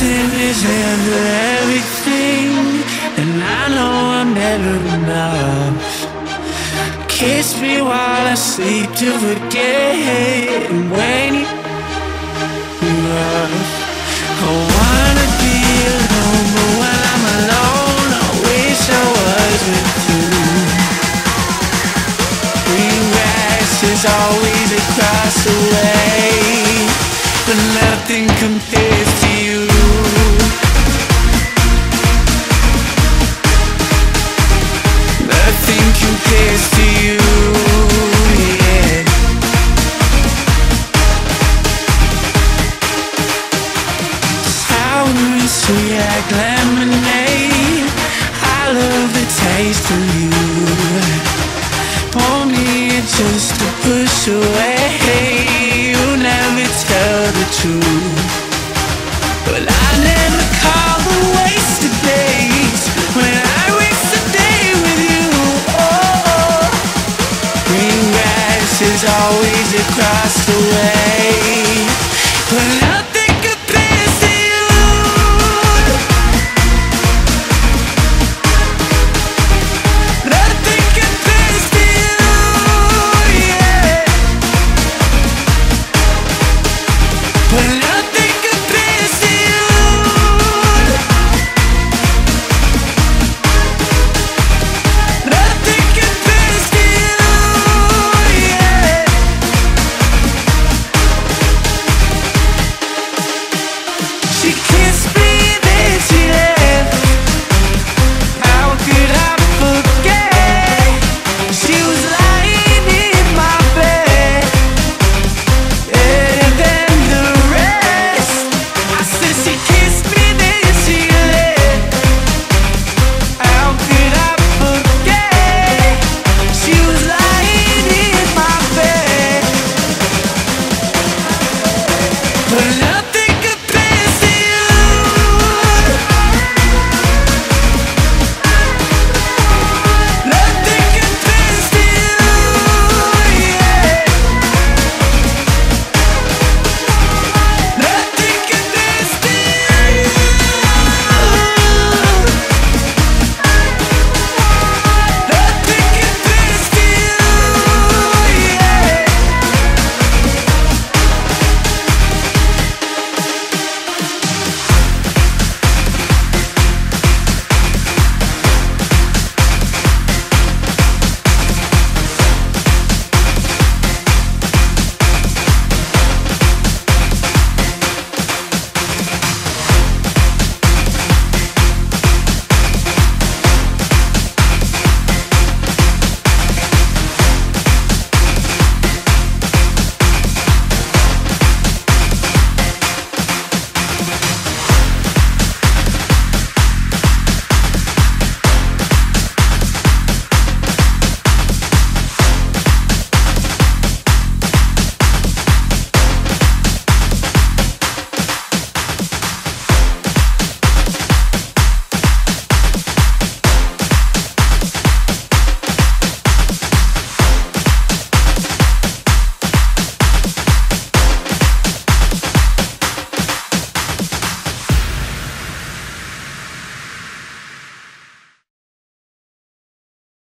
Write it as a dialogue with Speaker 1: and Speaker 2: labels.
Speaker 1: nothing is ever everything, and I know I'm never enough. Kiss me while I sleep to forget and when you love. I wanna be alone, but when I'm alone, I wish I was with you. Green grass is always across the way, but nothing compares like lemonade. I love the taste of you. Pour me just to push away.